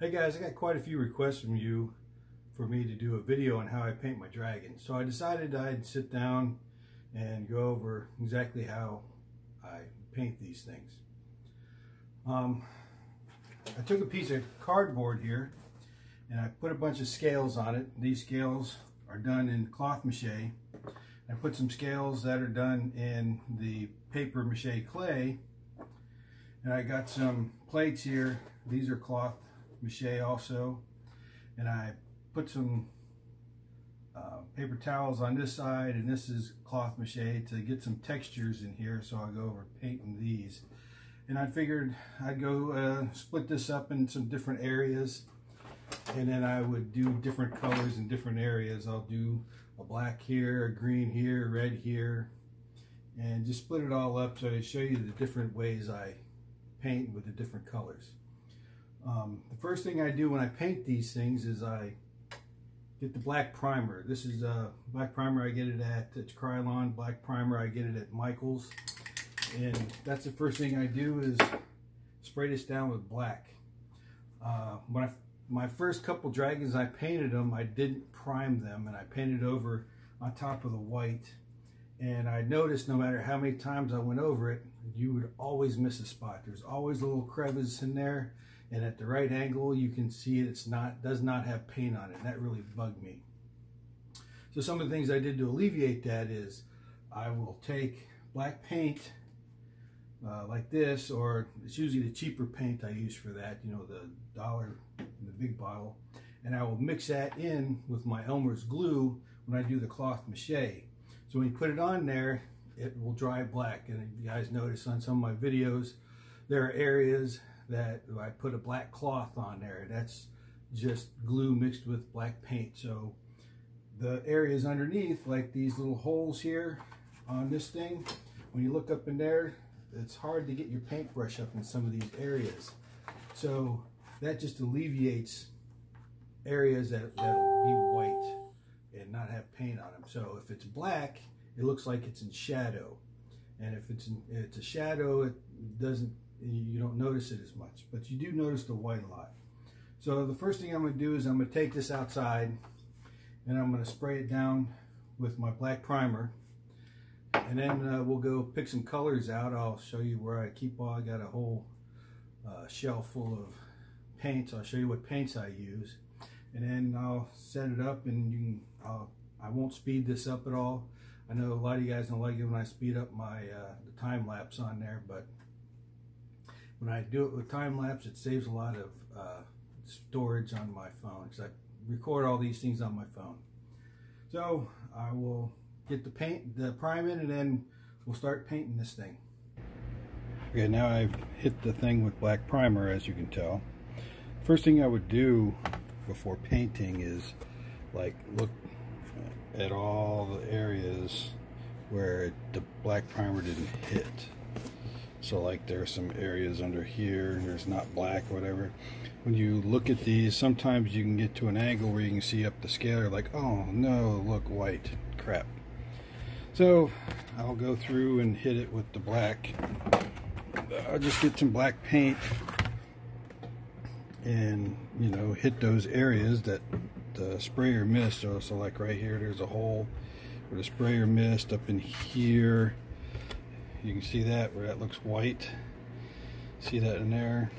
Hey guys, I got quite a few requests from you for me to do a video on how I paint my dragon. So I decided I'd sit down and go over exactly how I paint these things. Um, I took a piece of cardboard here and I put a bunch of scales on it. These scales are done in cloth mache. I put some scales that are done in the paper mache clay and I got some plates here. These are cloth mache also. And I put some uh, paper towels on this side and this is cloth mache to get some textures in here. So I'll go over painting these. And I figured I'd go uh, split this up in some different areas and then I would do different colors in different areas. I'll do a black here, a green here, red here, and just split it all up so I show you the different ways I paint with the different colors. Um, the first thing I do when I paint these things is I get the black primer. This is a uh, black primer, I get it at, it's Krylon black primer, I get it at Michael's. And that's the first thing I do is spray this down with black. Uh, when I, my first couple dragons, I painted them, I didn't prime them and I painted over on top of the white. And I noticed no matter how many times I went over it, you would always miss a spot. There's always a little crevice in there and at the right angle you can see it's not does not have paint on it and that really bugged me. So some of the things I did to alleviate that is I will take black paint uh, like this or it's usually the cheaper paint I use for that you know the dollar in the big bottle and I will mix that in with my Elmer's glue when I do the cloth mache. So when you put it on there it will dry black and if you guys notice on some of my videos there are areas that I put a black cloth on there. That's just glue mixed with black paint. So the areas underneath, like these little holes here on this thing, when you look up in there, it's hard to get your paintbrush up in some of these areas. So that just alleviates areas that, that'll be white and not have paint on them. So if it's black, it looks like it's in shadow. And if it's, in, it's a shadow, it doesn't you don't notice it as much, but you do notice the white a lot. So the first thing I'm going to do is I'm going to take this outside and I'm going to spray it down with my black primer. And then uh, we'll go pick some colors out. I'll show you where I keep all, I got a whole uh, shelf full of paints. I'll show you what paints I use. And then I'll set it up and you can, I'll, I won't speed this up at all. I know a lot of you guys don't like it when I speed up my uh, the time lapse on there, but when I do it with time lapse, it saves a lot of uh, storage on my phone because I record all these things on my phone. So I will get the paint, the prime in, and then we'll start painting this thing. Okay, now I've hit the thing with black primer, as you can tell. First thing I would do before painting is like look at all the areas where the black primer didn't hit. So like there's some areas under here, there's not black whatever. When you look at these, sometimes you can get to an angle where you can see up the scale, you're like, oh no, look white, crap. So I'll go through and hit it with the black. I'll just get some black paint and, you know, hit those areas that the sprayer missed. So, so like right here, there's a hole where the sprayer missed up in here you can see that where that looks white. See that in there?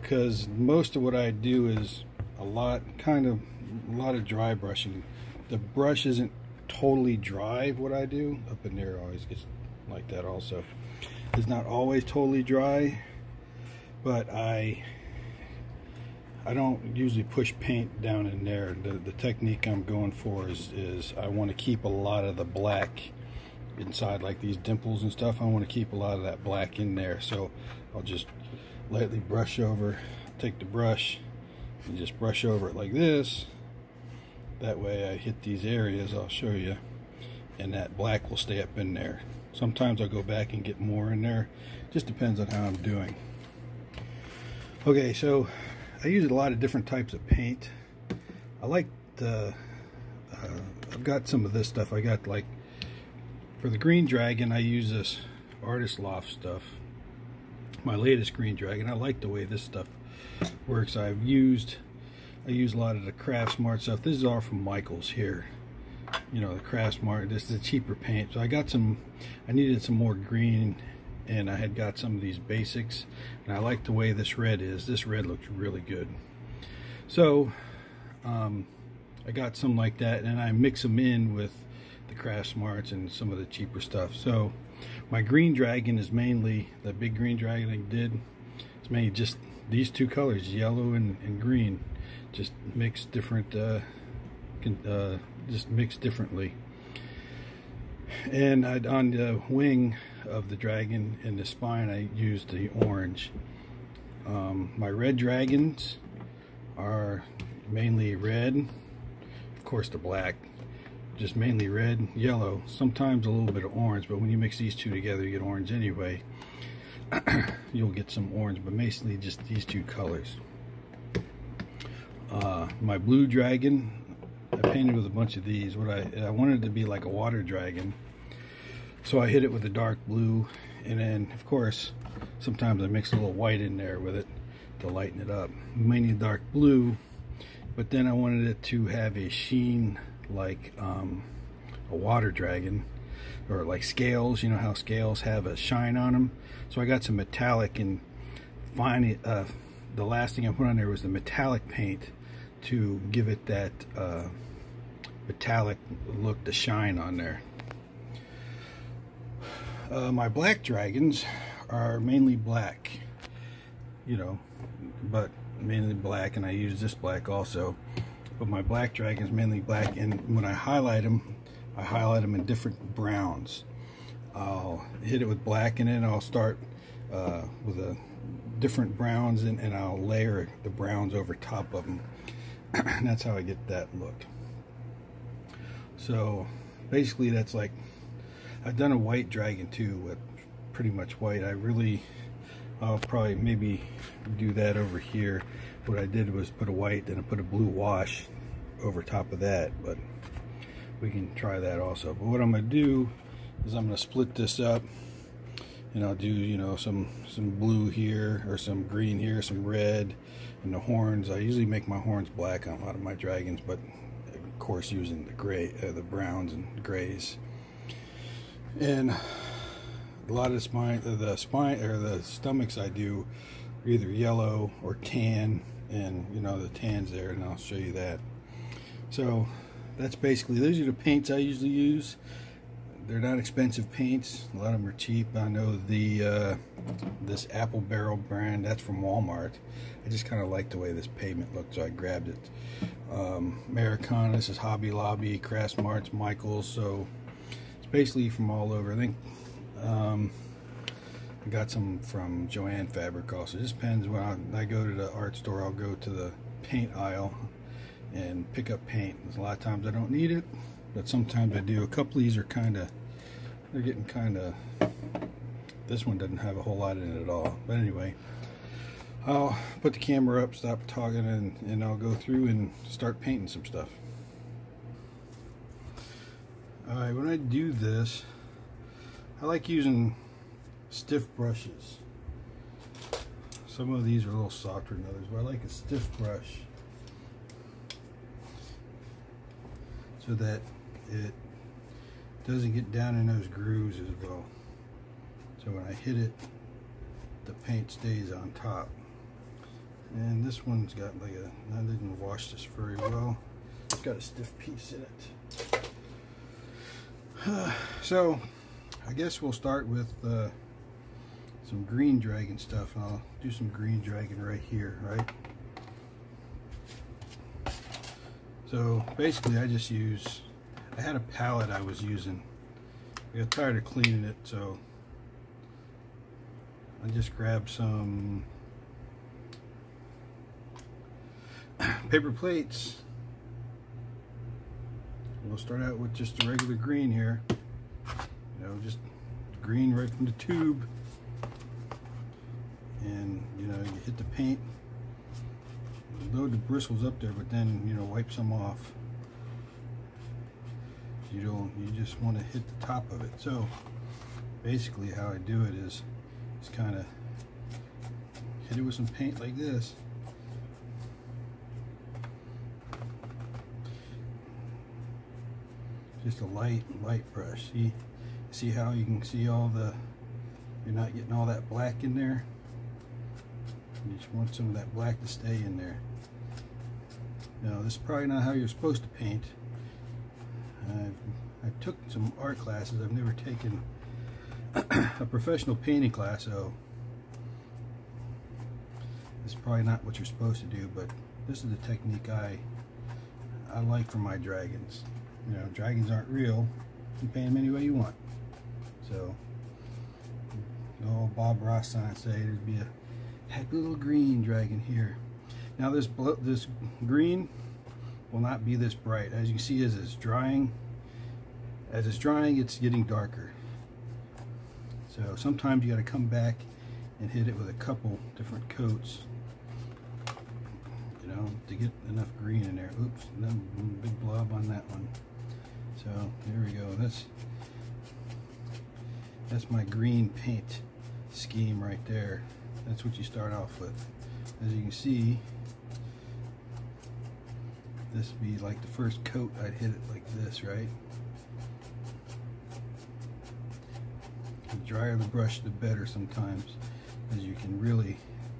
Because most of what I do is a lot kind of a lot of dry brushing. The brush isn't totally dry what I do. Up in there always gets like that also. It's not always totally dry but I I don't usually push paint down in there. The, the technique I'm going for is, is I want to keep a lot of the black inside like these dimples and stuff I want to keep a lot of that black in there. So I'll just lightly brush over take the brush and just brush over it like this. That way I hit these areas I'll show you and that black will stay up in there. Sometimes I'll go back and get more in there. Just depends on how I'm doing. Okay so I use a lot of different types of paint. I like the uh, I've got some of this stuff. I got like for the Green Dragon, I use this Artist Loft stuff. My latest Green Dragon. I like the way this stuff works. I've used I use a lot of the Craft Smart stuff. This is all from Michaels here. You know, the Craft Smart, this is a cheaper paint. So I got some, I needed some more green and I had got some of these basics and I like the way this red is. This red looks really good. So um, I got some like that and I mix them in with the Craft Smarts and some of the cheaper stuff. So my green dragon is mainly, the big green dragon I did, it's mainly just these two colors, yellow and, and green just mixed different uh, uh, just mixed differently and I'd, on the wing of the dragon and the spine I used the orange um, my red dragons are mainly red of course the black just mainly red yellow sometimes a little bit of orange but when you mix these two together you get orange anyway. You'll get some orange but mainly just these two colors. Uh, my blue dragon I painted with a bunch of these. What I, I wanted to be like a water dragon so I hit it with a dark blue and then of course sometimes I mix a little white in there with it to lighten it up. Mainly dark blue but then I wanted it to have a sheen like um, a water dragon or like scales you know how scales have a shine on them so I got some metallic and finally uh, the last thing I put on there was the metallic paint to give it that uh, metallic look, the shine on there. Uh, my black dragons are mainly black, you know, but mainly black, and I use this black also. But my black dragon is mainly black, and when I highlight them, I highlight them in different browns. I'll hit it with black, and then I'll start uh, with a different browns, and, and I'll layer the browns over top of them. and that's how I get that look. So basically that's like, I've done a white dragon too with pretty much white. I really, I'll probably maybe do that over here. What I did was put a white, then I put a blue wash over top of that, but we can try that also. But what I'm gonna do is I'm gonna split this up and I'll do you know some some blue here or some green here some red and the horns. I usually make my horns black on a lot of my dragons but of course using the gray uh, the browns and grays. And a lot of spine the spine or the stomachs I do either yellow or tan and you know the tans there and I'll show you that so that's basically those are the paints I usually use they're not expensive paints. A lot of them are cheap. I know the uh, this Apple Barrel brand, that's from Walmart. I just kind of like the way this pavement looked, so I grabbed it. Um, Americana, this is Hobby Lobby, Smarts, Michaels, so it's basically from all over. I think um, I got some from Joann Fabric also. Just depends when I, I go to the art store, I'll go to the paint aisle and pick up paint. There's a lot of times I don't need it but sometimes I do. A couple of these are kind of, they're getting kind of, this one doesn't have a whole lot in it at all. But anyway, I'll put the camera up, stop talking, and, and I'll go through and start painting some stuff. Alright, when I do this, I like using stiff brushes. Some of these are a little softer than others, but I like a stiff brush. So that it doesn't get down in those grooves as well. So when I hit it, the paint stays on top. And this one's got like a, I didn't wash this very well. It's got a stiff piece in it. so I guess we'll start with uh, some green dragon stuff. and I'll do some green dragon right here, right? So basically I just use I had a palette I was using. I got tired of cleaning it, so I just grabbed some paper plates. We'll start out with just a regular green here. You know, just green right from the tube and you know you hit the paint load the bristles up there but then you know wipe some off. You don't you just want to hit the top of it. So basically how I do it is just kind of hit it with some paint like this. Just a light light brush. See see how you can see all the you're not getting all that black in there? You just want some of that black to stay in there. Now, this is probably not how you're supposed to paint. I've, I took some art classes. I've never taken a professional painting class, so it's probably not what you're supposed to do, but this is the technique I I like for my dragons. You know, dragons aren't real. You can paint them any way you want. So, old Bob Ross sign say there'd be a happy little green dragon here. Now this this green will not be this bright. As you see, as it's drying, as it's drying, it's getting darker. So sometimes you got to come back and hit it with a couple different coats you know, to get enough green in there. Oops, big blob on that one. So there we go. That's that's my green paint scheme right there. That's what you start off with. As you can see, this be like the first coat, I'd hit it like this, right? The drier the brush, the better sometimes, as you can really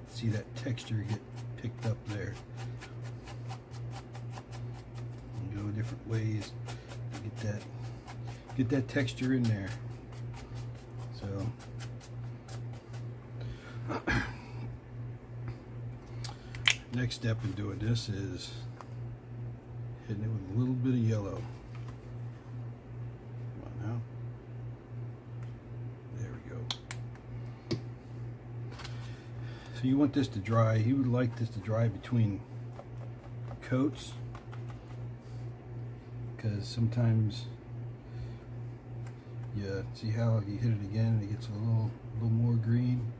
see that texture get picked up there. And go different ways to get that get that texture in there. Next step in doing this is hitting it with a little bit of yellow. There we go. So you want this to dry, you would like this to dry between coats because sometimes you see how you hit it again and it gets a little, a little more green.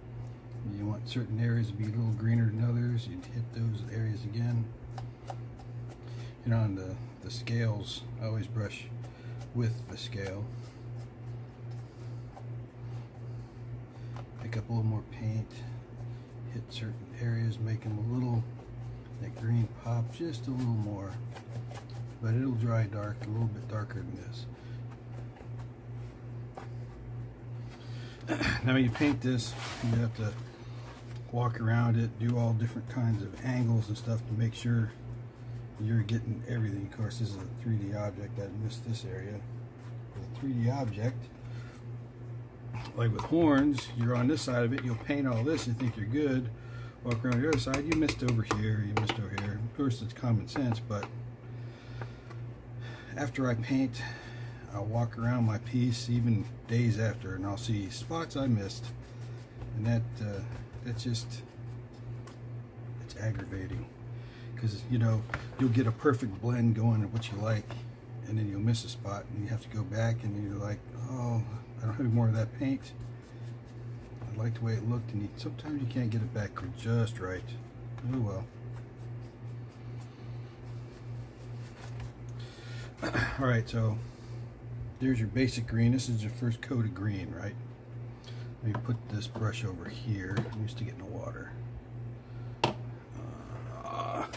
You want certain areas to be a little greener than others. You hit those areas again. You know, on the, the scales, I always brush with the scale. Pick up a little more paint hit certain areas, make them a little, that green pop just a little more. But it'll dry dark, a little bit darker than this. now when you paint this, you have to walk around it, do all different kinds of angles and stuff to make sure you're getting everything. Of course, this is a 3D object. I missed this area. A 3D object, like with horns, you're on this side of it, you'll paint all this, you think you're good. Walk around the other side, you missed over here, you missed over here. Of course, it's common sense, but after I paint, I'll walk around my piece even days after and I'll see spots I missed. And that, uh, that's just, it's aggravating. Because, you know, you'll get a perfect blend going of what you like and then you'll miss a spot and you have to go back and you're like, oh, I don't have any more of that paint. I like the way it looked and you, sometimes you can't get it back just right. Oh well. Alright, so there's your basic green. This is your first coat of green, right? Let me put this brush over here. I'm used to getting the water. Uh, I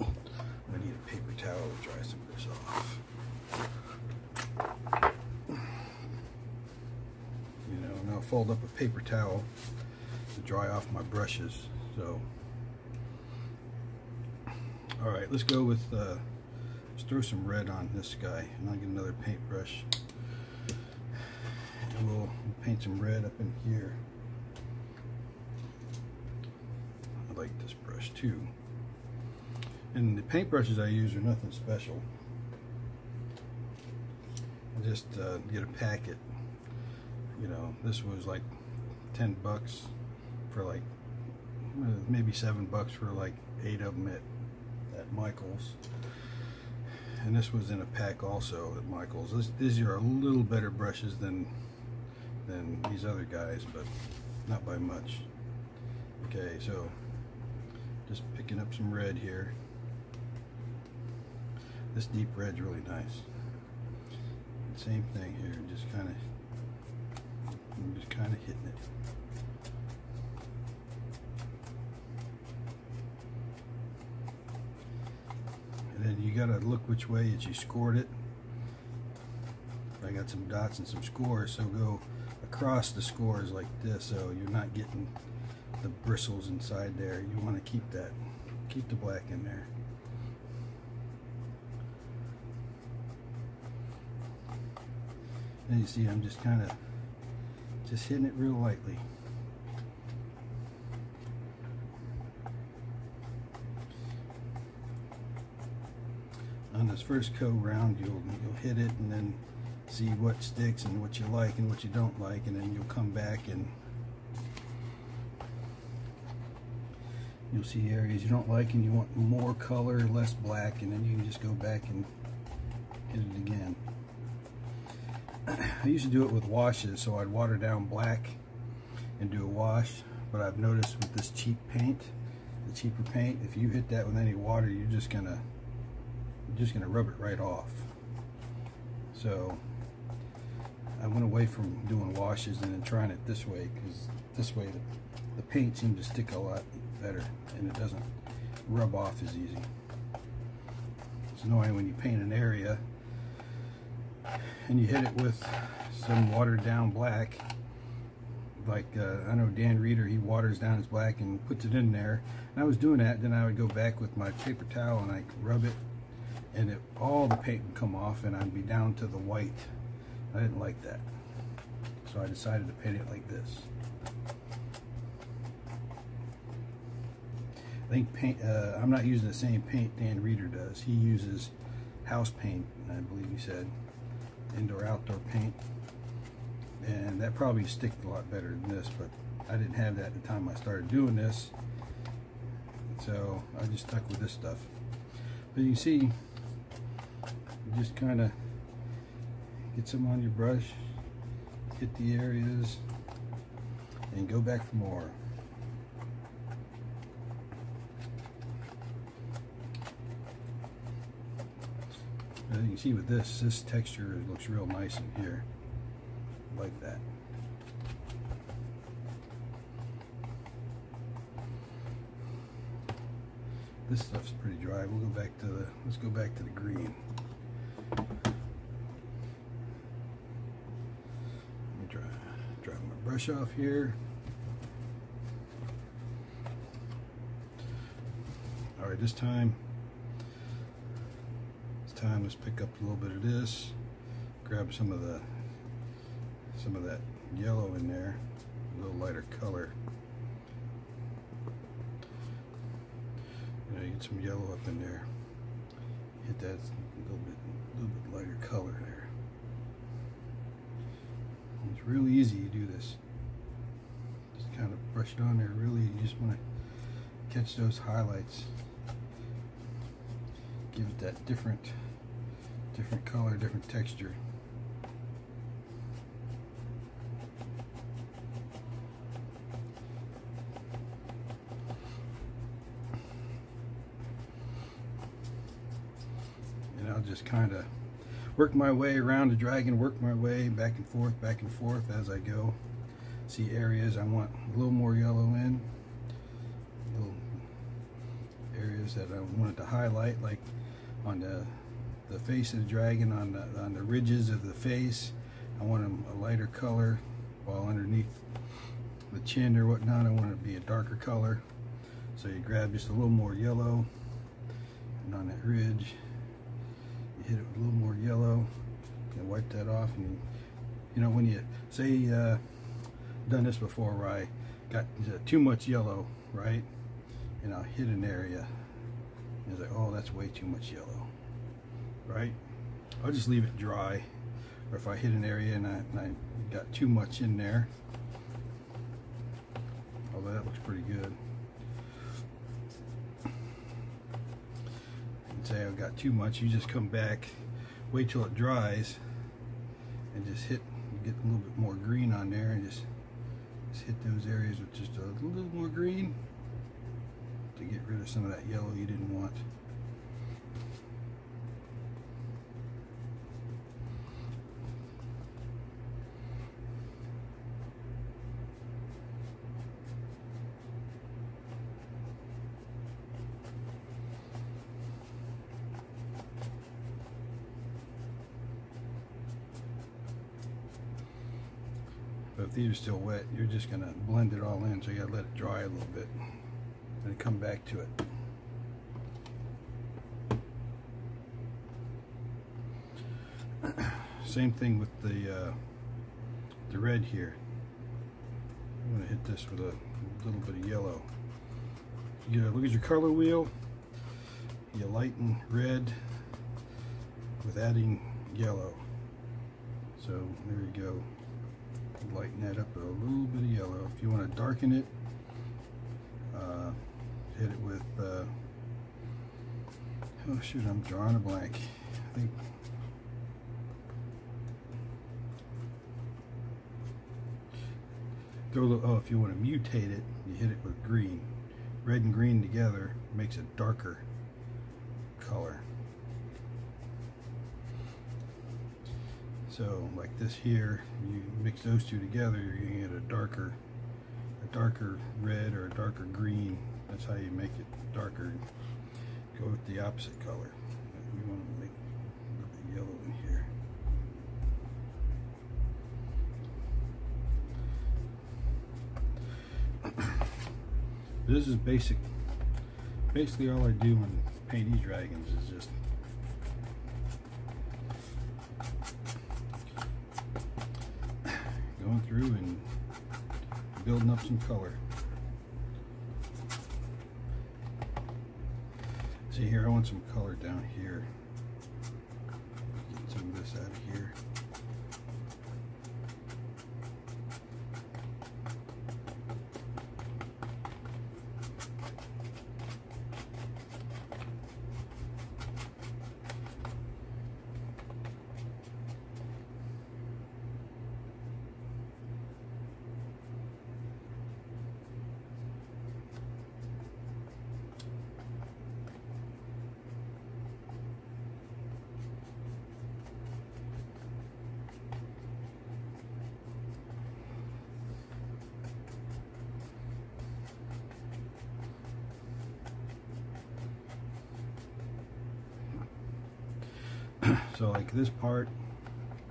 need a paper towel to dry some of this off. You know, now fold up a paper towel to dry off my brushes. So, all right, let's go with, uh, let's throw some red on this guy and I'll get another paintbrush paint some red up in here. I like this brush too. And the paintbrushes I use are nothing special. I just uh, get a packet you know this was like 10 bucks for like uh, maybe seven bucks for like eight of them at, at Michael's and this was in a pack also at Michael's this, these are a little better brushes than than these other guys but not by much okay so just picking up some red here this deep red's really nice same thing here just kind of I'm just kind of hitting it. And then you got to look which way as you scored it. I got some dots and some scores, so go across the scores like this, so you're not getting the bristles inside there. You want to keep that, keep the black in there. And you see I'm just kind of just hitting it real lightly. On this first go round you'll, you'll hit it and then see what sticks and what you like and what you don't like and then you'll come back and you'll see areas you don't like and you want more color, less black and then you can just go back and hit it again. I used to do it with washes, so I'd water down black and do a wash, but I've noticed with this cheap paint, the cheaper paint, if you hit that with any water, you're just gonna you're just gonna rub it right off. So I went away from doing washes and then trying it this way because this way the, the paint seems to stick a lot better and it doesn't rub off as easy. It's annoying when you paint an area and you hit it with some watered down black. Like uh, I know Dan Reeder he waters down his black and puts it in there. And I was doing that then I would go back with my paper towel and I rub it and it, all the paint would come off and I'd be down to the white I didn't like that. So I decided to paint it like this. I think paint uh, I'm not using the same paint Dan Reeder does. He uses house paint I believe he said indoor outdoor paint. And that probably sticked a lot better than this but I didn't have that at the time I started doing this. So I just stuck with this stuff. But you can see just kind of get some on your brush hit the areas and go back for more As you can see with this, this texture looks real nice in here, like that. This stuff's pretty dry. We'll go back to the, let's go back to the green. Let me dry, dry my brush off here. All right, this time time, let's pick up a little bit of this, grab some of the some of that yellow in there, a little lighter color. You know, get some yellow up in there. Hit that a little bit, a little bit lighter color there. It's really easy to do this. Just kind of brush it on there. Really, you just want to catch those highlights. Give it that different different color, different texture. And I'll just kind of work my way around the dragon, work my way back and forth, back and forth as I go. See areas I want a little more yellow in, little areas that I wanted to highlight, like on the the face of the dragon on the, on the ridges of the face. I want them a lighter color while underneath the chin or whatnot I want it to be a darker color. So you grab just a little more yellow and on that ridge hit it with a little more yellow and wipe that off and you, know when you say uh, done this before where I got too much yellow right and I'll hit an area and it's like oh that's way too much yellow right? I'll just leave it dry. Or if I hit an area and I, and I got too much in there, although that looks pretty good. Say I've got too much, you just come back, wait till it dries, and just hit, get a little bit more green on there and just, just hit those areas with just a little more green to get rid of some of that yellow you didn't want. These are still wet, you're just gonna blend it all in. So you gotta let it dry a little bit and come back to it. Same thing with the uh, the red here. I'm gonna hit this with a little bit of yellow. You look at your color wheel. You lighten red with adding yellow. So there you go. Lighten that up with a little bit of yellow. If you want to darken it, uh, hit it with. Uh, oh shoot, I'm drawing a blank. I think Throw oh, if you want to mutate it, you hit it with green. Red and green together makes a darker color. So like this here, you mix those two together, you're to get a darker, a darker red or a darker green. That's how you make it darker. Go with the opposite color. We want to make the yellow in here. this is basic. Basically, all I do when paint these dragons is just through and building up some color. See here, I want some color down here. so like this part,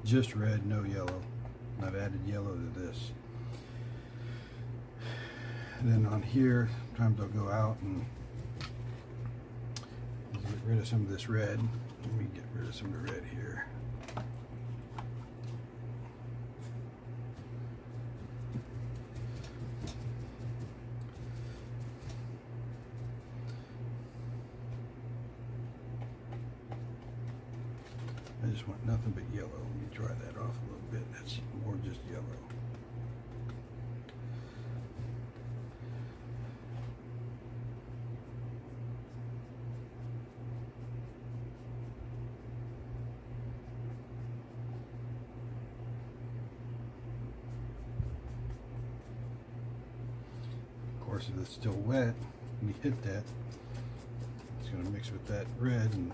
just red, no yellow. I've added yellow to this. And then on here, sometimes I'll go out and get rid of some of this red. Let me get rid of some of the red here. Bit. That's more just yellow. Of course, if it's still wet, when you hit that, it's going to mix with that red and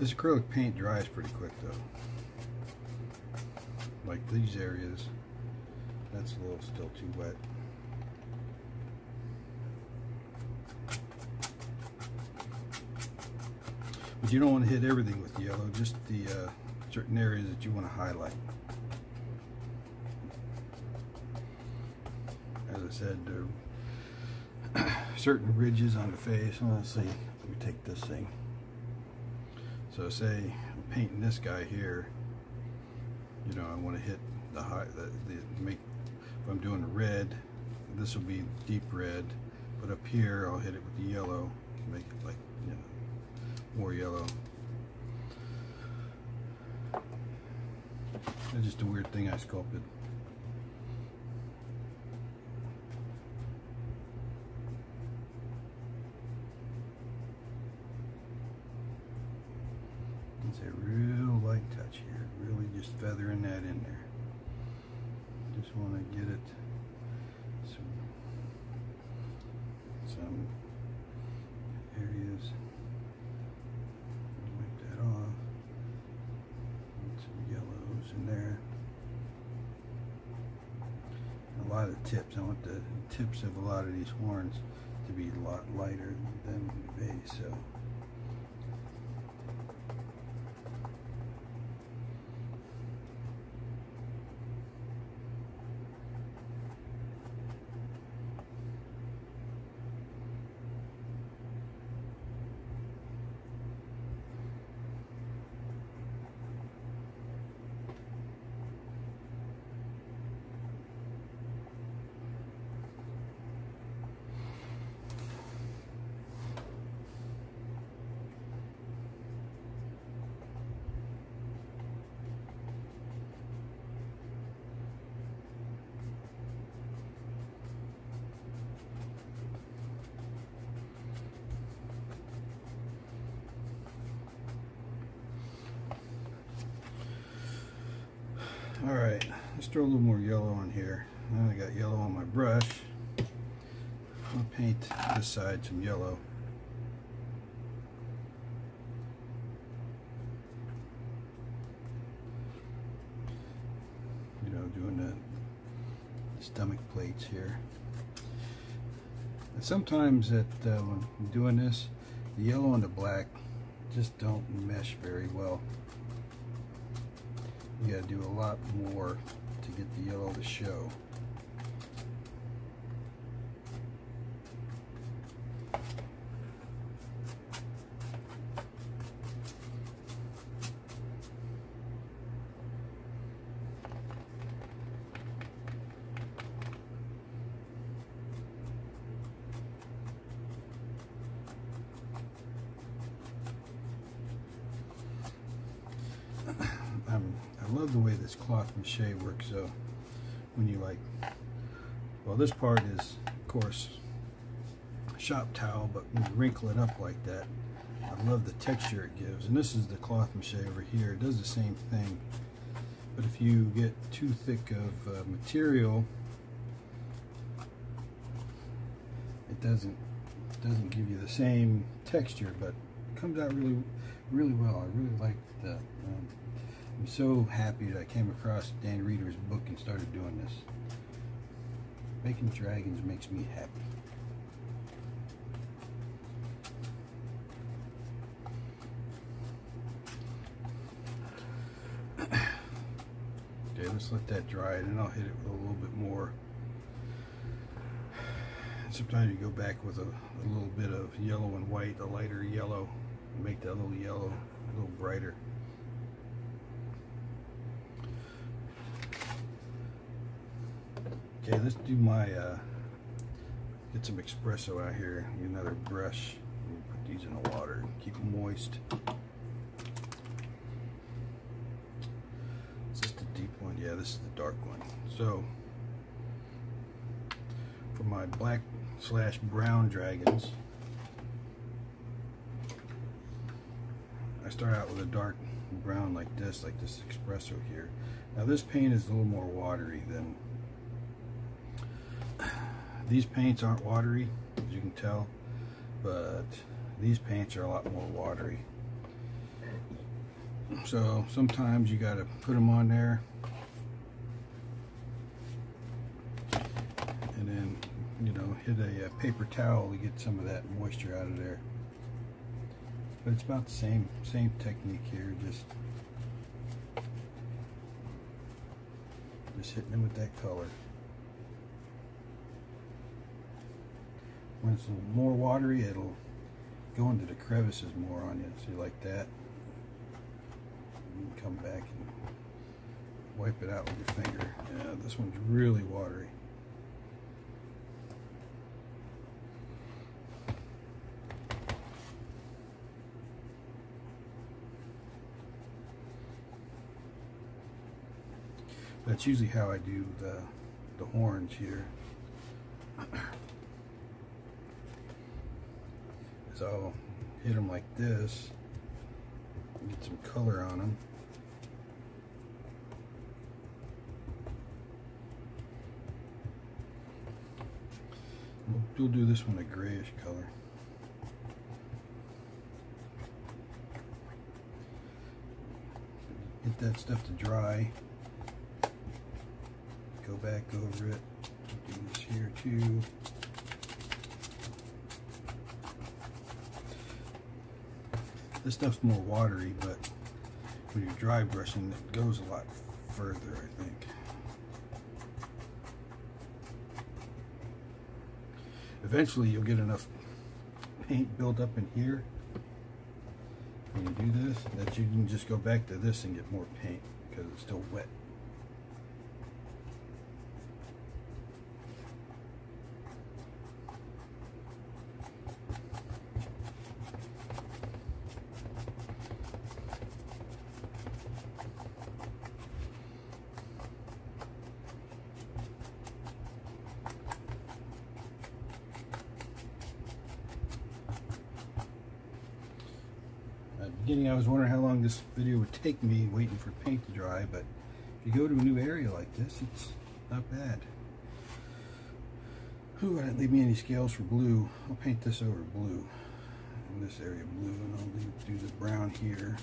this acrylic paint dries pretty quick though. Like these areas, that's a little still too wet. But you don't want to hit everything with yellow, just the uh, certain areas that you want to highlight. As I said, there are certain ridges on the face. Let's see, let me take this thing. So say I'm painting this guy here, you know, I want to hit the high, the, the make, if I'm doing red, this will be deep red, but up here I'll hit it with the yellow, make it like, you know, more yellow. That's just a weird thing I sculpted. To get it some, some areas. Wipe that off. Put some yellows in there. A lot of tips. I want the tips of a lot of these horns to be a lot lighter than the base. So. Side some yellow. You know, doing the stomach plates here. And sometimes that uh, when doing this, the yellow and the black just don't mesh very well. You gotta do a lot more to get the yellow to show. Mache works though. When you like, well this part is of course shop towel, but when you wrinkle it up like that, I love the texture it gives. And this is the cloth mache over here. It does the same thing. But if you get too thick of uh, material, it doesn't doesn't give you the same texture, but it comes out really really well. I really like that. Um, I'm so happy that I came across Dan Reeder's book and started doing this. Making dragons makes me happy. Okay, let's let that dry and then I'll hit it with a little bit more. Sometimes you go back with a, a little bit of yellow and white, a lighter yellow, make that little yellow a little brighter. Okay, let's do my, uh, get some espresso out here. Another brush. Put these in the water. Keep them moist. Is this the deep one? Yeah, this is the dark one. So, for my black slash brown dragons, I start out with a dark brown like this, like this espresso here. Now this paint is a little more watery than these paints aren't watery, as you can tell, but these paints are a lot more watery. So sometimes you got to put them on there and then, you know, hit a, a paper towel to get some of that moisture out of there. But it's about the same same technique here, just just hitting them with that color. When it's more watery, it'll go into the crevices more on you. See, like that. You come back and wipe it out with your finger. Yeah, this one's really watery. That's usually how I do the, the horns here. So hit them like this, get some color on them. We'll do this one a grayish color. Get that stuff to dry. Go back over it. Do this here too. This stuff's more watery, but when you're dry brushing, it goes a lot further, I think. Eventually, you'll get enough paint built up in here when you do this that you can just go back to this and get more paint because it's still wet. beginning I was wondering how long this video would take me waiting for paint to dry, but if you go to a new area like this, it's not bad. Ooh, I didn't leave me any scales for blue. I'll paint this over blue. This area blue, and I'll leave, do the brown here.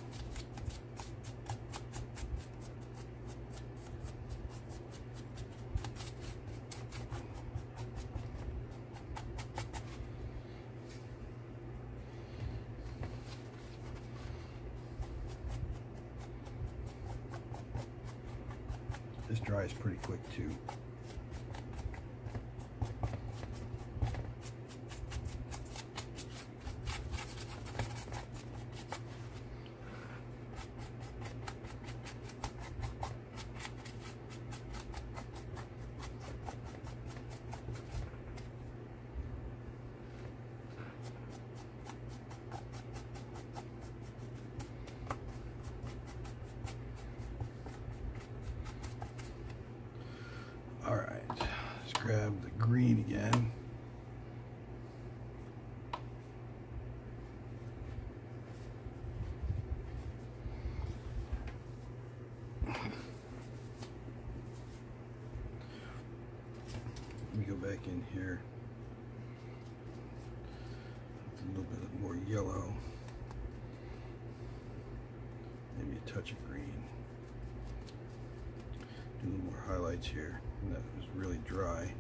This dries pretty quick too. All right, let's grab the green again. Let me go back in here. A little bit more yellow. Maybe a touch of green do a little more highlights here. And that was really dry.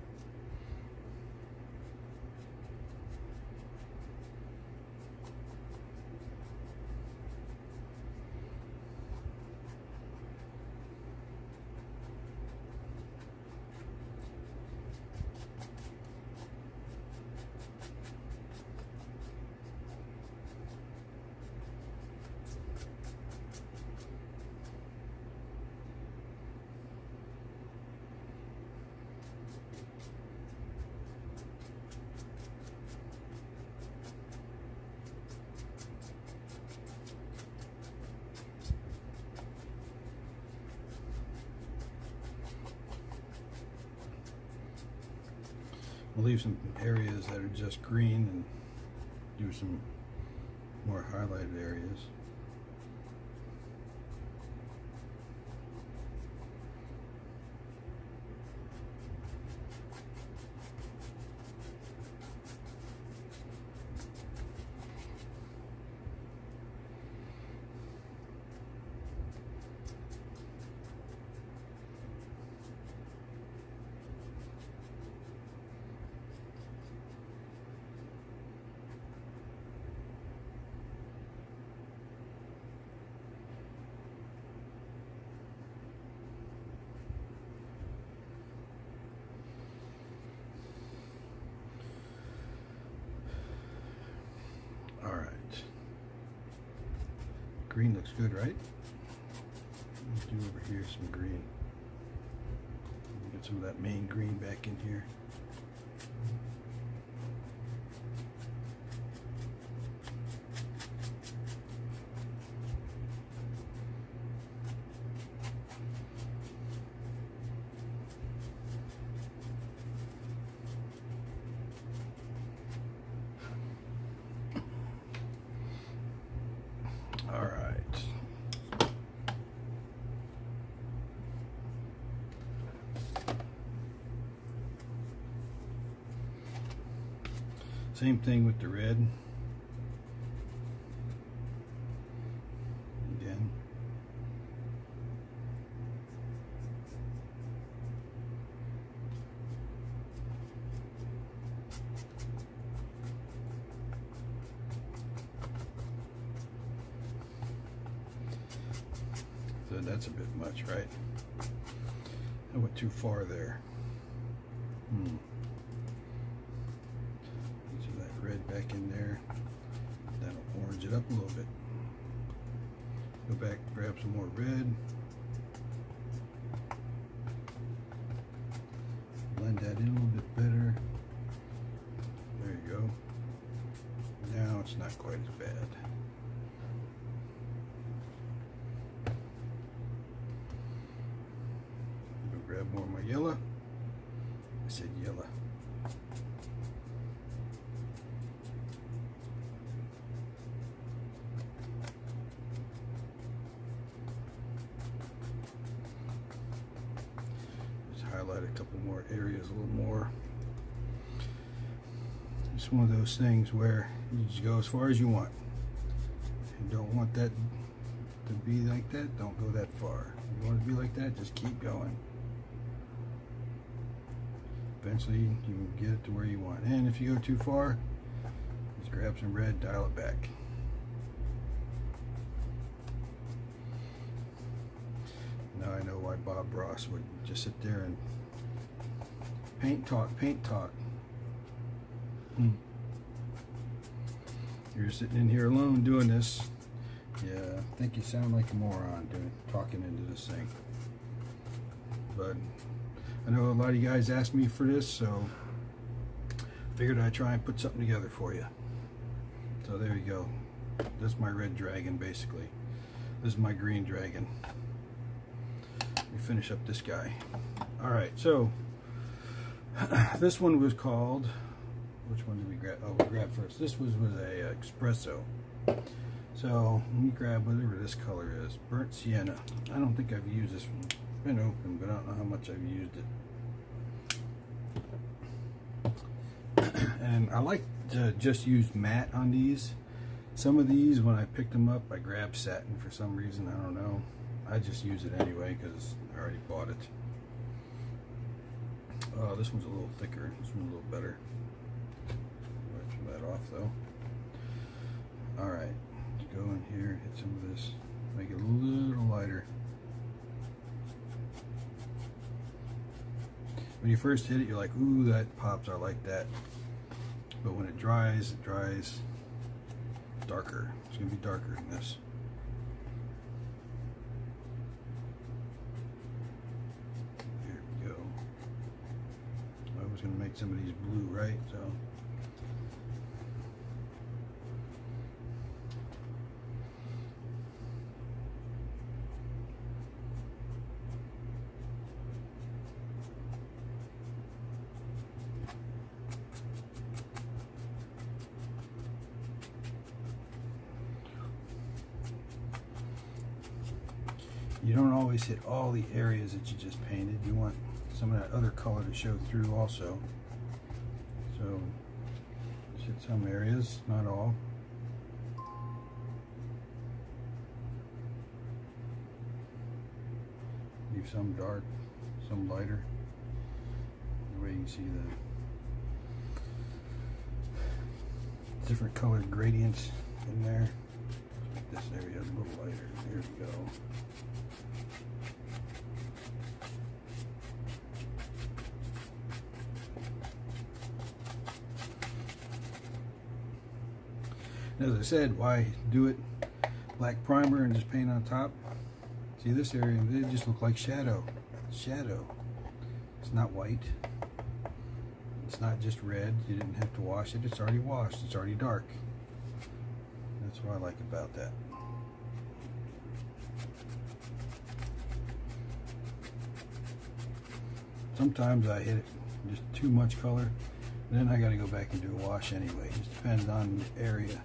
Leave some areas that are just green and do some more highlighted areas. All right. Green looks good, right? Let's do over here some green. Get some of that main green back in here. All right. Same thing with the red. Again. So that's a bit much, right? I went too far there. Highlight a couple more areas a little more. It's one of those things where you just go as far as you want. If you don't want that to be like that, don't go that far. If you want to be like that, just keep going. Eventually, you can get it to where you want. And if you go too far, just grab some red, dial it back. Now I know why Bob Ross would just sit there and paint talk, paint talk. Hmm. You're sitting in here alone doing this. Yeah, I think you sound like a moron doing talking into this thing. But I know a lot of you guys asked me for this, so figured I'd try and put something together for you. So there you go. This is my red dragon, basically. This is my green dragon. Me finish up this guy. All right, so this one was called which one did we grab? Oh, we grabbed first. This was was a uh, espresso. So let me grab whatever this color is. Burnt sienna. I don't think I've used this one. It's been open, but I don't know how much I've used it. and I like to just use matte on these. Some of these, when I picked them up, I grabbed satin for some reason. I don't know. I just use it anyway because I already bought it. Oh, this one's a little thicker. This one's a little better Wipe that off though. Alright, Let's go in here, hit some of this, make it a little lighter. When you first hit it, you're like, ooh, that pops, I like that. But when it dries, it dries darker. It's going to be darker than this. Going to make some of these blue, right? So you don't always hit all the areas that you just painted. You want some of that other color to show through also. So hit some areas, not all. Leave some dark, some lighter. The way you can see the different colored gradients in there. This area is a little lighter. There we go. As I said, why do it black primer and just paint on top? See this area, it just look like shadow. Shadow. It's not white. It's not just red. You didn't have to wash it. It's already washed. It's already dark. That's what I like about that. Sometimes I hit it just too much color. Then I got to go back and do a wash anyway. It just depends on the area.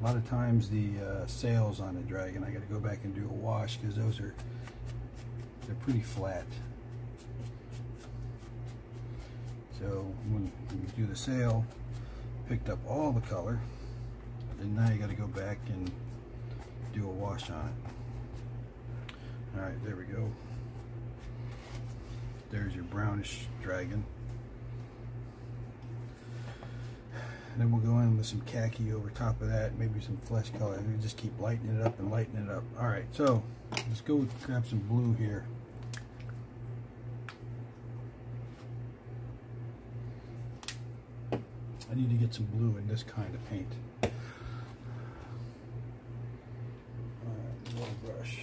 A lot of times the uh, sails on the Dragon, I got to go back and do a wash because those are they're pretty flat. So when you do the sail, picked up all the color, and now you got to go back and do a wash on it. All right, there we go. There's your brownish dragon. And then we'll go in with some khaki over top of that, maybe some flesh color, and just keep lightening it up and lightening it up. All right, so let's go grab some blue here. I need to get some blue in this kind of paint. All right, brush.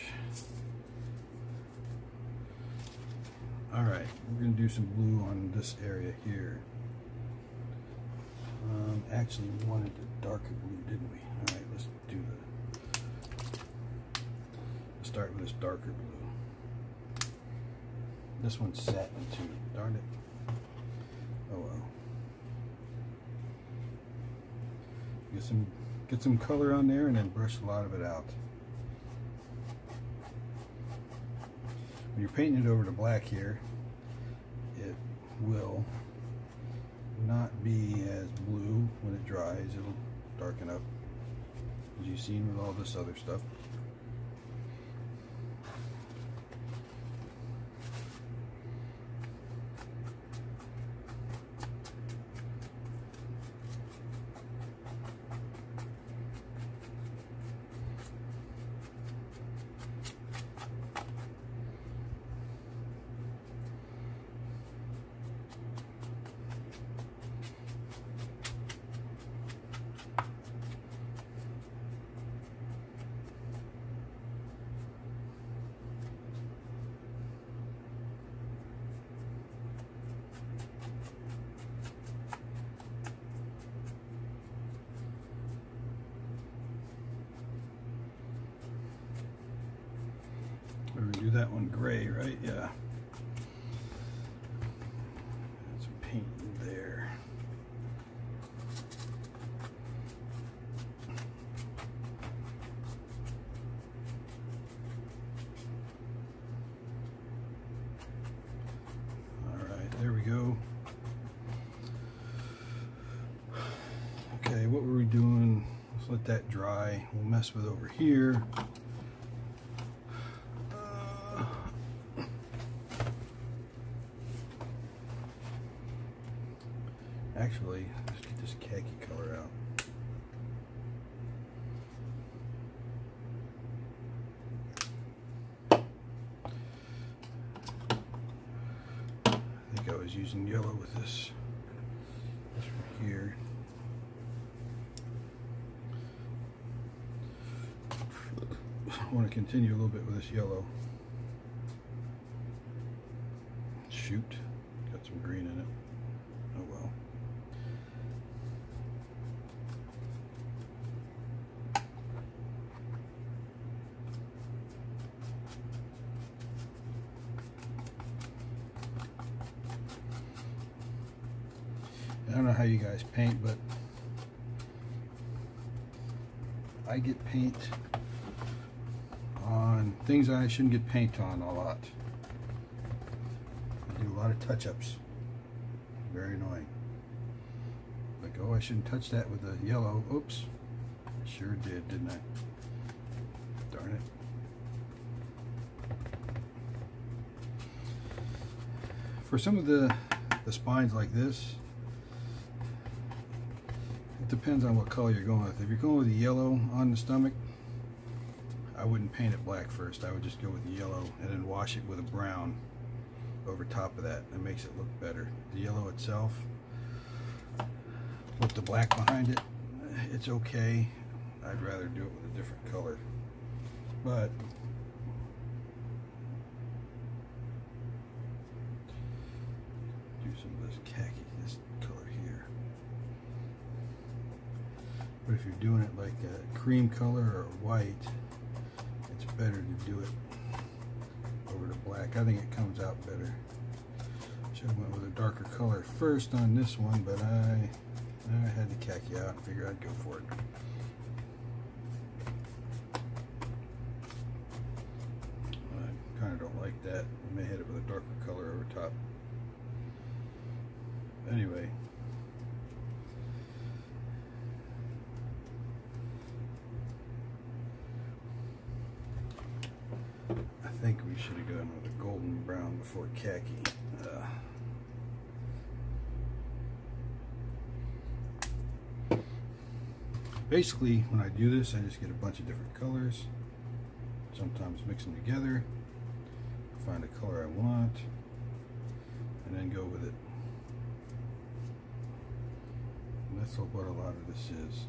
All right, we're gonna do some blue on this area here. Actually, wanted the darker blue, didn't we? All right, let's do the. Let's start with this darker blue. This one's satin too. Darn it. Oh well. Get some get some color on there and then brush a lot of it out. When you're painting it over to black here, it will be as blue when it dries. It'll darken up, as you've seen with all this other stuff. Mess with over here. Actually, let's get this khaki color out. I think I was using yellow with this, this from here. I want to continue a little bit with this yellow. Shouldn't get paint on a lot. I do a lot of touch-ups. Very annoying. Like, oh, I shouldn't touch that with the yellow. Oops. I sure did, didn't I? Darn it. For some of the, the spines like this, it depends on what color you're going with. If you're going with the yellow on the stomach, wouldn't paint it black first. I would just go with yellow and then wash it with a brown over top of that. It makes it look better. The yellow itself, with the black behind it, it's okay. I'd rather do it with a different color. But do some of this khaki, this color here. But if you're doing it like a cream color or white, better to do it over the black. I think it comes out better. Should have went with a darker color first on this one, but I I had the khaki out and figured I'd go for it. I kind of don't like that. I may hit it with a darker color over top. Anyway. I think we should have gone with a golden brown before khaki. Uh, basically, when I do this, I just get a bunch of different colors. Sometimes mix them together, find a color I want, and then go with it. And that's what a lot of this is.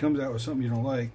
Comes out with something you don't like,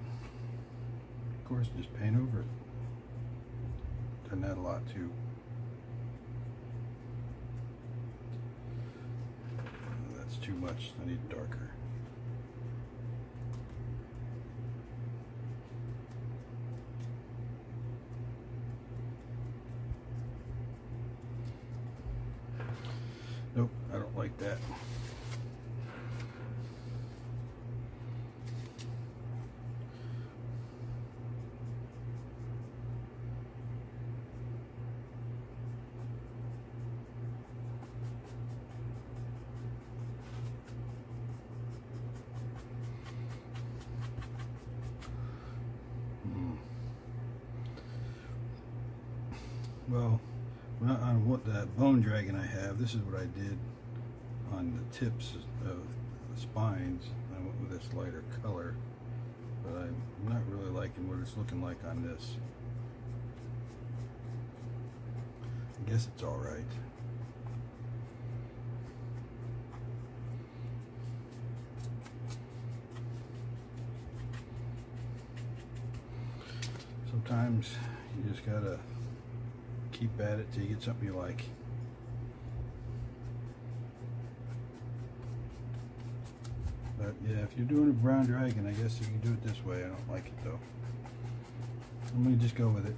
this is what I did on the tips of the spines. I went with this lighter color, but I'm not really liking what it's looking like on this. I guess it's all right. Sometimes you just gotta keep at it till you get something you like. You're doing a brown dragon, I guess you can do it this way. I don't like it though. I'm gonna just go with it.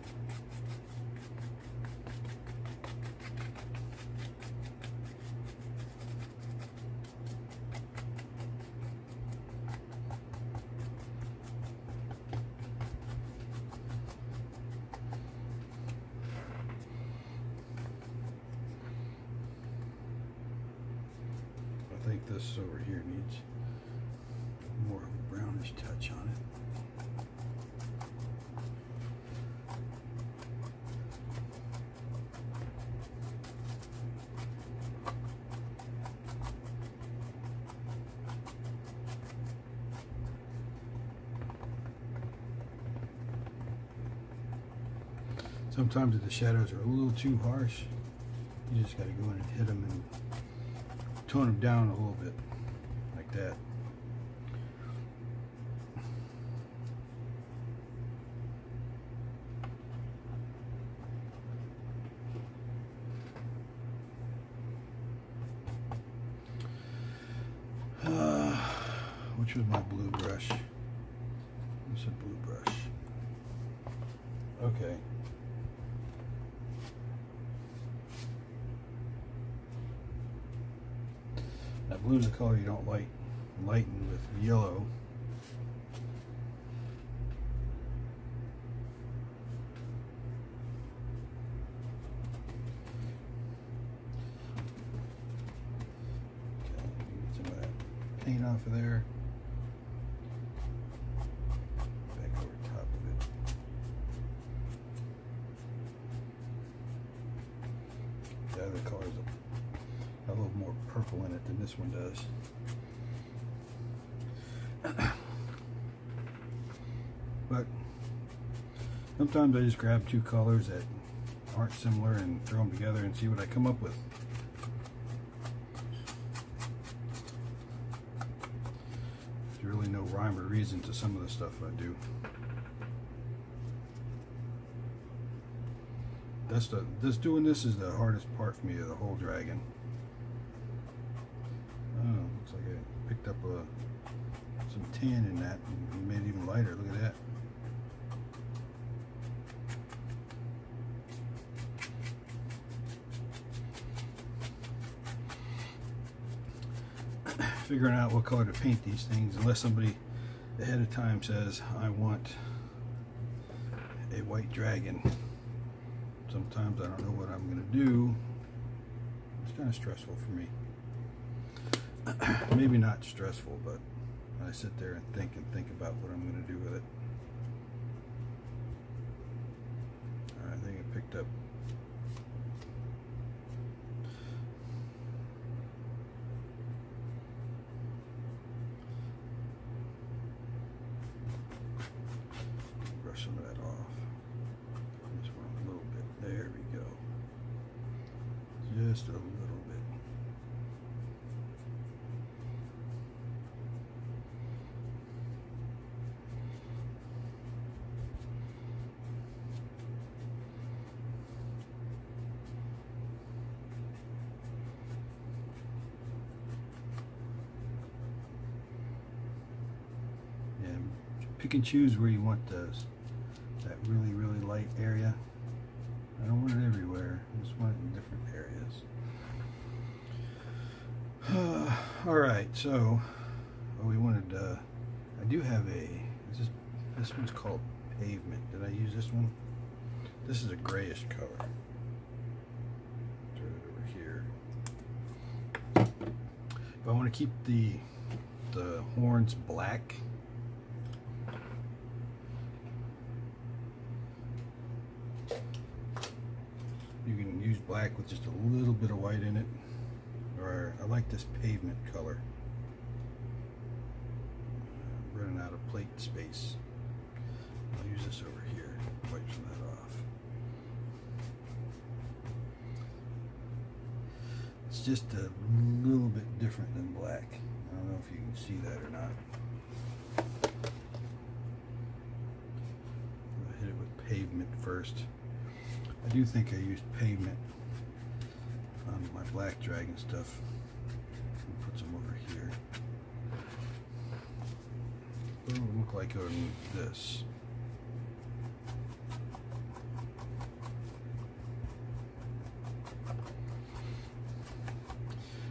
I think this over here needs Sometimes if the shadows are a little too harsh, you just got to go in and hit them and tone them down a little bit, like that. Uh, which was my blue brush? It's a blue brush. Okay. That blue's a color you don't like lighten with yellow. Okay, get some of that paint off of there. Back over top of it. The other colors a little more purple in it than this one does. but sometimes I just grab two colors that aren't similar and throw them together and see what I come up with. There's really no rhyme or reason to some of the stuff I do. That's the this doing this is the hardest part for me of the whole dragon. Oh, looks like I picked up a, some tan in that and made it even lighter. Look at that. Figuring out what color to paint these things, unless somebody ahead of time says, I want a white dragon. Sometimes I don't know what I'm going to do. It's kind of stressful for me. maybe not stressful, but I sit there and think and think about what I'm going to do with it. I think I picked up choose where you want those. That really, really light area. I don't want it everywhere. I just want it in different areas. all right, so we wanted. Uh, I do have a. This this one's called pavement. Did I use this one? This is a grayish color. Turn it over here. If I want to keep the the horns black. You can use black with just a little bit of white in it. Or I like this pavement color. I'm Running out of plate space. I'll use this over here. Wipe some of that off. It's just a little bit different than black. I don't know if you can see that or not. I'll hit it with pavement first. I do think I used pavement black dragon stuff. Put some over here. It would look like this.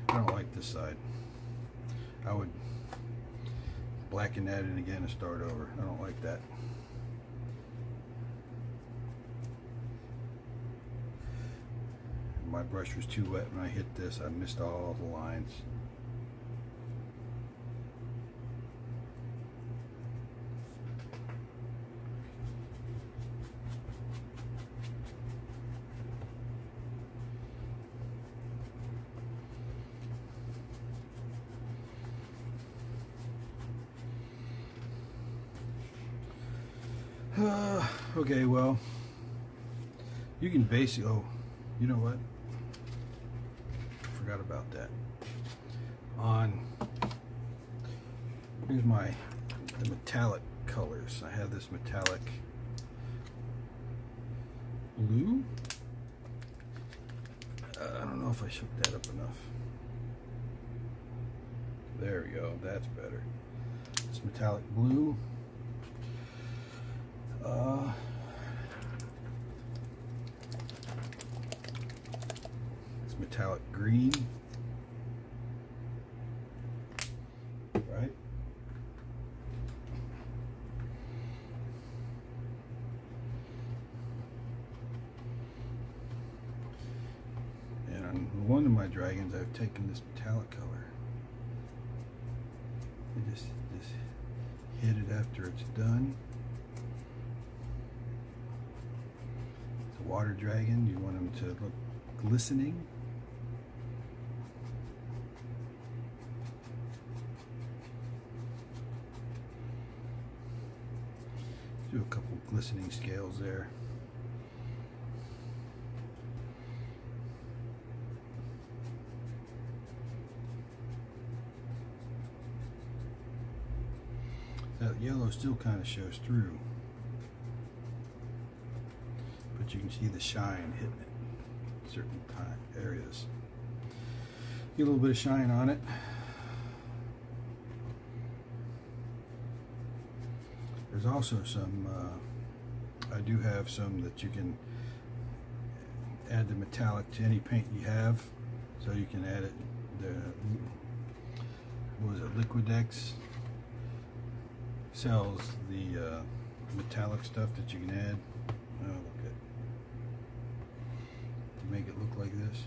I don't like this side. I would blacken that in again and start over. I don't like that. Brush was too wet when I hit this. I missed all the lines. Okay, well, you can basically, oh, you know what? Forgot about that. On, here's my, the metallic colors. I have this metallic blue. Uh, I don't know if I shook that up enough. There we go, that's better. It's metallic blue. Uh, it's metallic green. Right? And on one of my dragons, I've taken metallic color. Just, just hit it after it's done. It's a water dragon, you want them to look glistening. Do a couple glistening scales there. Yellow still kind of shows through but you can see the shine hitting it certain areas. Get a little bit of shine on it. There's also some, uh, I do have some that you can add the metallic to any paint you have. So you can add it, the, what was it, Liquitex sells the uh, metallic stuff that you can add. Oh, look at make it look like this.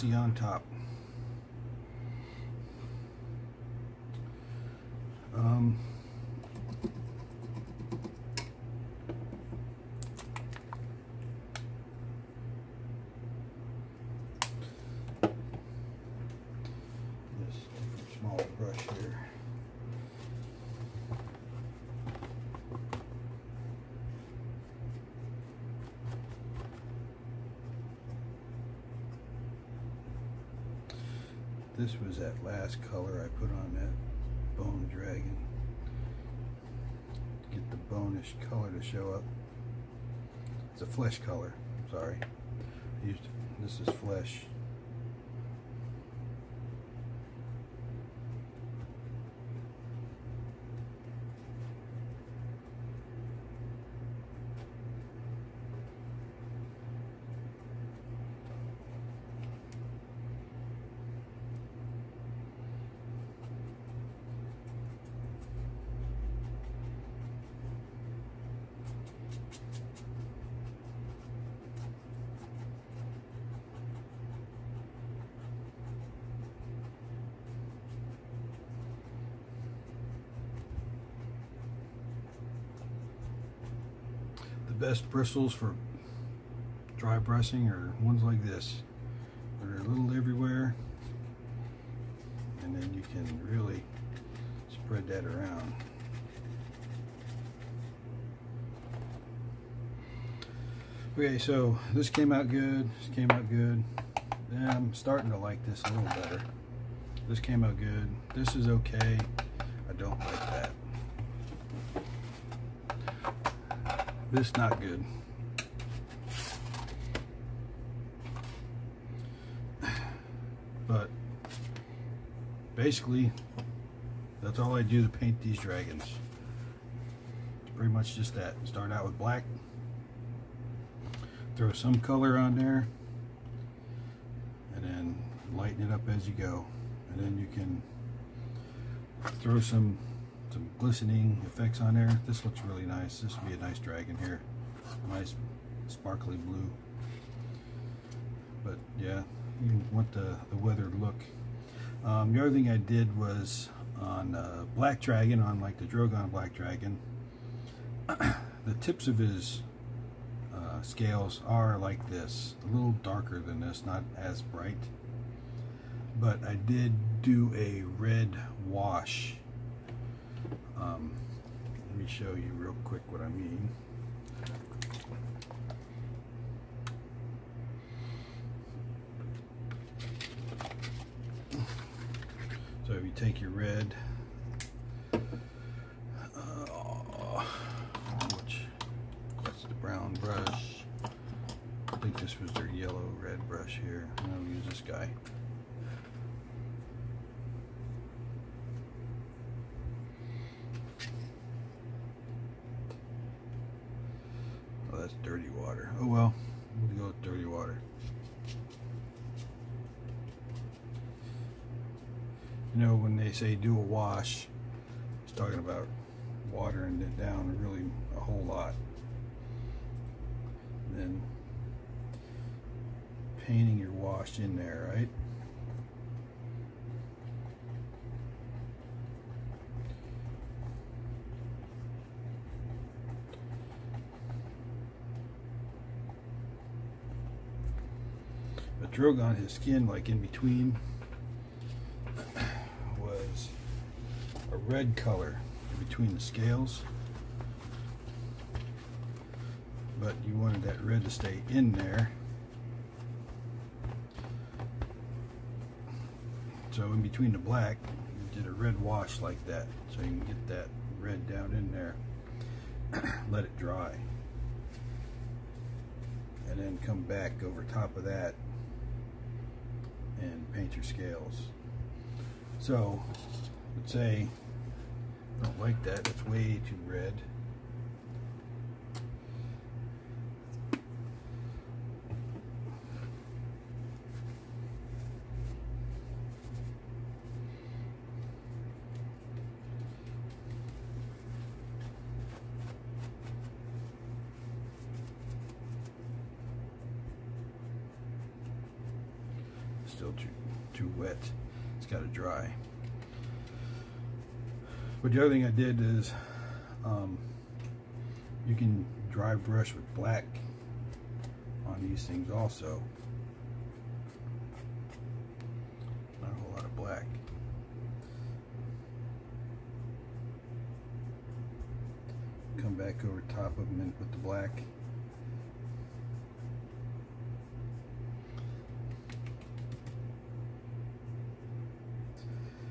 Glossy on top. Um, this smaller brush here. This was that last color I put on that bone dragon. To get the bonish color to show up. It's a flesh color, sorry. I used this is flesh. Bristles for dry brushing are ones like this. They're a little everywhere and then you can really spread that around. Okay, so this came out good, this came out good. Yeah, I'm starting to like this a little better. This came out good. This is okay. I don't like that. This not good. But basically, that's all I do to paint these dragons. It's pretty much just that. Start out with black, throw some color on there, and then lighten it up as you go. And then you can throw some some glistening effects on there. This looks really nice. This would be a nice dragon here. Nice sparkly blue. But yeah, you want the, the weathered look. Um, the other thing I did was on uh, Black Dragon, on like the Drogon Black Dragon, the tips of his uh, scales are like this, a little darker than this, not as bright. But I did do a red wash um, let me show you real quick what I mean. So if you take your red, uh, which that's the brown brush. I think this was their yellow red brush here. I'll use this guy. that's dirty water. Oh well, we'll go with dirty water. You know, when they say do a wash, it's talking about watering it down really a whole lot. And then painting your wash in there, right? Drogon, his skin, like in between, was a red color between the scales. But you wanted that red to stay in there. So in between the black, you did a red wash like that. So you can get that red down in there. Let it dry. And then come back over top of that and paint your scales. So, let's say, don't like that, it's way too red. I did is um, you can dry brush with black on these things also. Not a whole lot of black. Come back over top of them and put the black.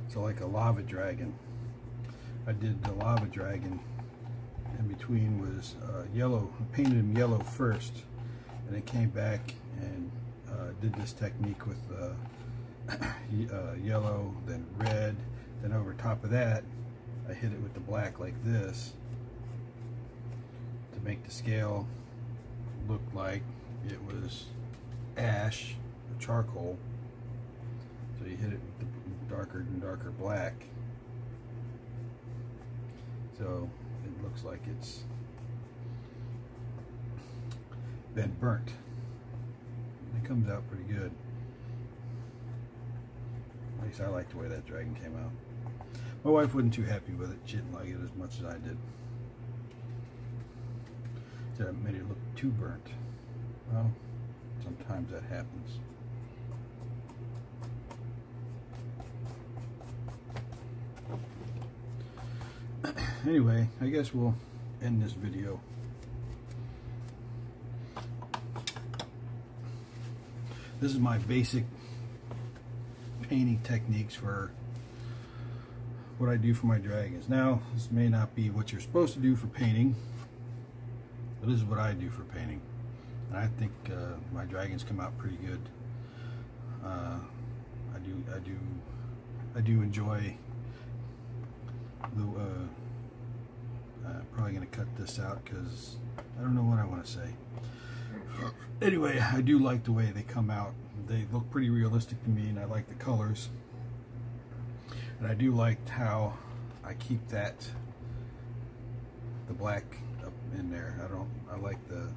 So like a lava dragon. I did the lava dragon in between was uh, yellow, I painted him yellow first and then came back and uh, did this technique with uh, uh, yellow, then red, then over top of that I hit it with the black like this to make the scale look like it was ash or charcoal. So you hit it with the darker and darker black. So it looks like it's been burnt. It comes out pretty good. At least I like the way that dragon came out. My wife wasn't too happy with it. She didn't like it as much as I did. Said it made it look too burnt. Well, sometimes that happens. Anyway, I guess we'll end this video. This is my basic painting techniques for what I do for my dragons. Now, this may not be what you're supposed to do for painting, but this is what I do for painting. And I think uh, my dragons come out pretty good. Uh, I do, I do, I do enjoy the. Uh, I'm probably going to cut this out because I don't know what I want to say. Anyway, I do like the way they come out. They look pretty realistic to me, and I like the colors. And I do like how I keep that the black up in there. I don't. I like the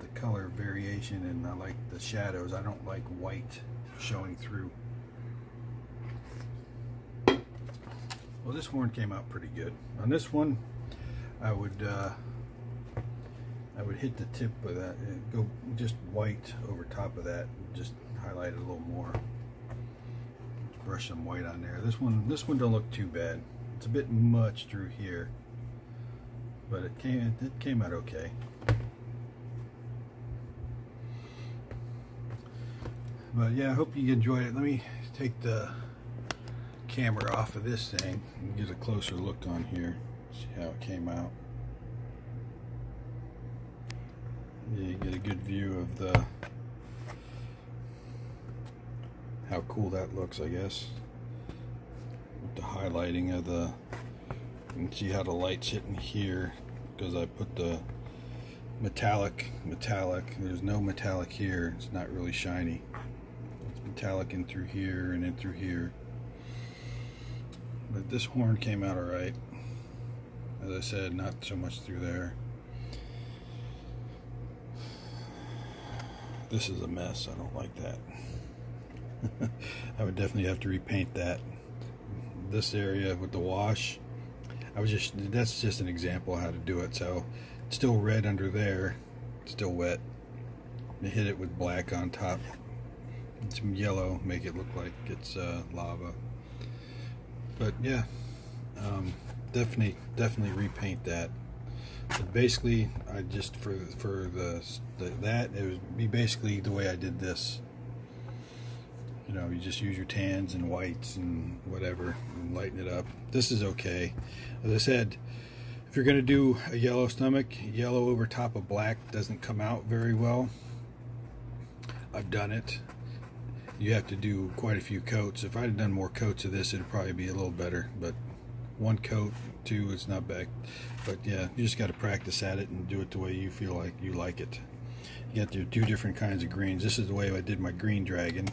the color variation, and I like the shadows. I don't like white showing through. Well, this horn came out pretty good. On this one, I would uh, I would hit the tip of that and go just white over top of that just highlight it a little more. Brush some white on there. This one this one don't look too bad. It's a bit much through here but it came it came out okay. But yeah I hope you enjoyed it. Let me take the camera off of this thing and get a closer look on here See how it came out. You get a good view of the how cool that looks, I guess. With the highlighting of the you can see how the light's hitting here because I put the metallic metallic there's no metallic here it's not really shiny it's metallic in through here and in through here but this horn came out alright as I said, not so much through there. This is a mess. I don't like that. I would definitely have to repaint that. This area with the wash, I was just, that's just an example how to do it. So it's still red under there, still wet. Hit it with black on top. Some yellow, make it look like it's uh, lava. But yeah, um, definitely definitely repaint that. But basically I just for for the, the, that it would be basically the way I did this. You know you just use your tans and whites and whatever and lighten it up. This is okay. As I said if you're gonna do a yellow stomach yellow over top of black doesn't come out very well. I've done it. You have to do quite a few coats. If I'd have done more coats of this it'd probably be a little better but one coat, two, it's not bad. But yeah, you just got to practice at it and do it the way you feel like you like it. You got to do two different kinds of greens. This is the way I did my green dragon.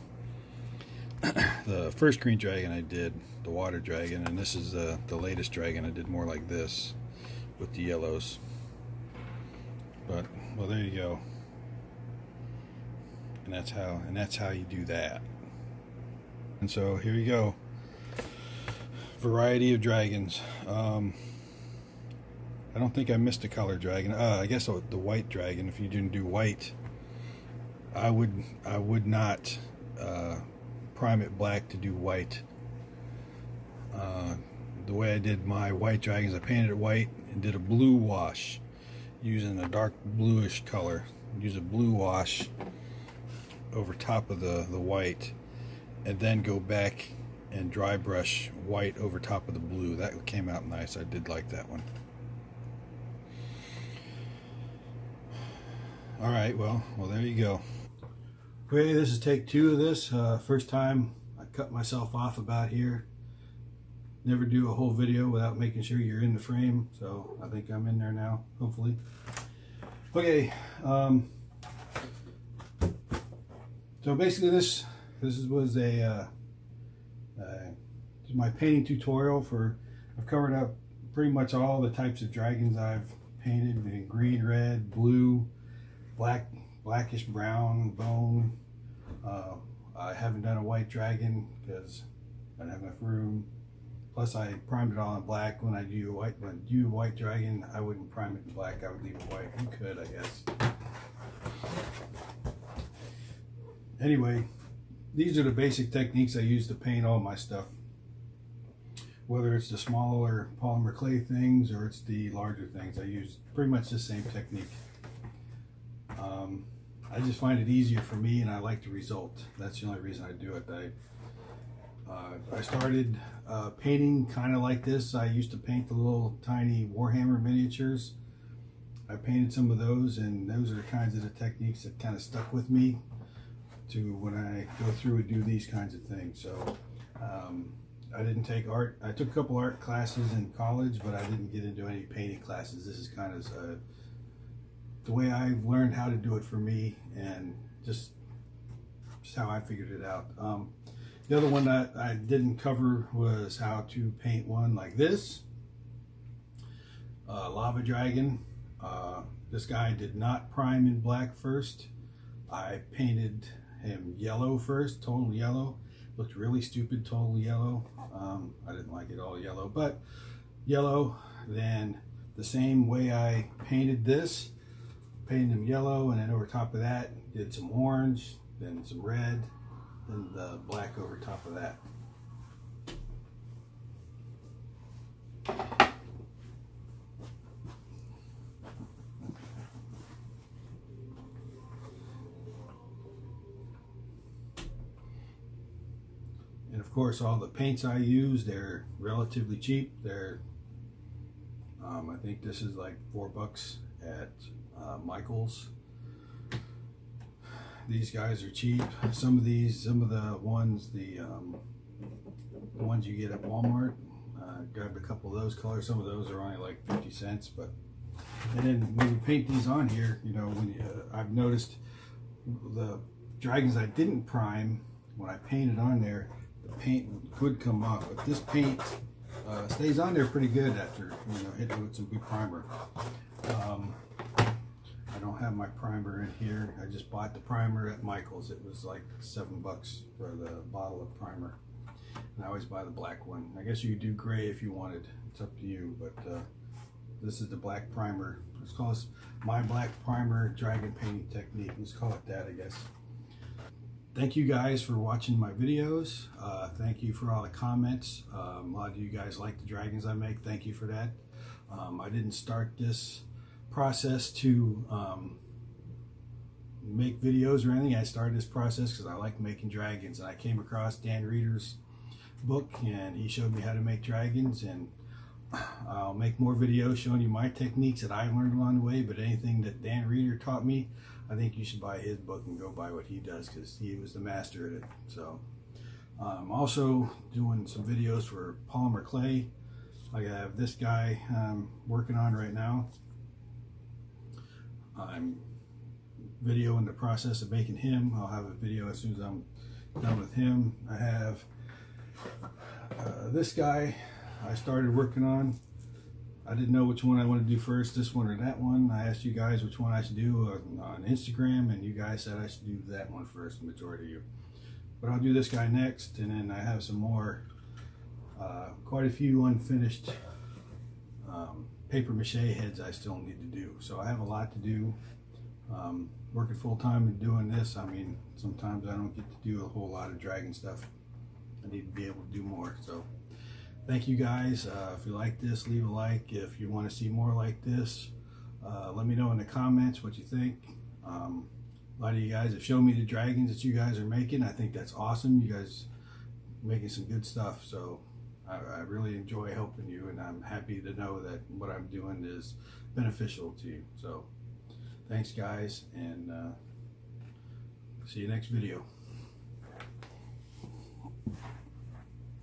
the first green dragon I did, the water dragon, and this is the, the latest dragon. I did more like this with the yellows. But, well, there you go. And that's how, and that's how you do that. And so here you go. Variety of dragons. Um, I don't think I missed a color dragon. Uh, I guess the white dragon. If you didn't do white, I would I would not uh, prime it black to do white. Uh, the way I did my white dragons, I painted it white and did a blue wash using a dark bluish color. Use a blue wash over top of the, the white and then go back and dry brush white over top of the blue. That came out nice. I did like that one. All right, well, well, there you go. Okay, this is take two of this. Uh, first time I cut myself off about here. Never do a whole video without making sure you're in the frame. So I think I'm in there now, hopefully. Okay, um, so basically this this was a uh, uh, my painting tutorial for I've covered up pretty much all the types of dragons I've painted in green, red, blue, black, blackish brown, bone. Uh, I haven't done a white dragon because I don't have enough room. Plus I primed it all in black. When I do white when I do a white dragon, I wouldn't prime it in black. I would leave it white. You could, I guess anyway, these are the basic techniques I use to paint all my stuff. Whether it's the smaller polymer clay things or it's the larger things, I use pretty much the same technique. Um, I just find it easier for me and I like the result. That's the only reason I do it. I, uh, I started uh, painting kind of like this. I used to paint the little tiny Warhammer miniatures. I painted some of those and those are the kinds of the techniques that kind of stuck with me to when I go through and do these kinds of things. So um, I didn't take art. I took a couple art classes in college, but I didn't get into any painting classes. This is kind of uh, the way I've learned how to do it for me and just, just how I figured it out. Um, the other one that I didn't cover was how to paint one like this. Uh, Lava Dragon. Uh, this guy did not prime in black first. I painted him yellow first, total yellow. Looked really stupid, total yellow. Um, I didn't like it all yellow, but yellow. Then the same way I painted this, painted him yellow, and then over top of that, did some orange, then some red, then the black over top of that. Course, all the paints I use, they're relatively cheap. They're, um, I think this is like four bucks at uh, Michael's. These guys are cheap. Some of these, some of the ones, the, um, ones you get at Walmart, uh, grabbed a couple of those colors. Some of those are only like 50 cents, but, and then when you paint these on here, you know, when you, uh, I've noticed the dragons I didn't prime, when I painted on there, the paint could come off, but this paint uh, stays on there pretty good after you know hitting it with some good primer. Um, I don't have my primer in here. I just bought the primer at Michael's. It was like seven bucks for the bottle of primer. And I always buy the black one. I guess you could do gray if you wanted. It's up to you, but uh, this is the black primer. Let's call this my black primer dragon painting technique. Let's call it that, I guess thank you guys for watching my videos. Uh, thank you for all the comments. Um, a lot of you guys like the dragons I make. Thank you for that. Um, I didn't start this process to um, make videos or anything. I started this process because I like making dragons. And I came across Dan Reeder's book and he showed me how to make dragons. And I'll make more videos showing you my techniques that I learned along the way. But anything that Dan Reeder taught me, I think you should buy his book and go buy what he does because he was the master at it. So I'm also doing some videos for polymer clay. I have this guy I'm working on right now. I'm videoing the process of making him. I'll have a video as soon as I'm done with him. I have uh, this guy I started working on. I didn't know which one I wanted to do first, this one or that one. I asked you guys which one I should do on, Instagram, and you guys said I should do that one first, the majority of you. but I'll do this guy next, and then I have some more, uh, quite a few unfinished um, paper mache heads I still need to do. So I have a lot to do. Um, working full time and doing this, I mean, sometimes I don't get to do a whole lot of dragon stuff. I need to be able to do more. So thank you guys. Uh, if you like this, leave a like. If you want to see more like this, uh, let me know in the comments what you think. Um, a lot of you guys have shown me the dragons that you guys are making. I think that's awesome. You guys making some good stuff. So I, I really enjoy helping you, and I'm happy to know that what I'm doing is beneficial to you. So thanks, guys, and uh, see you next video.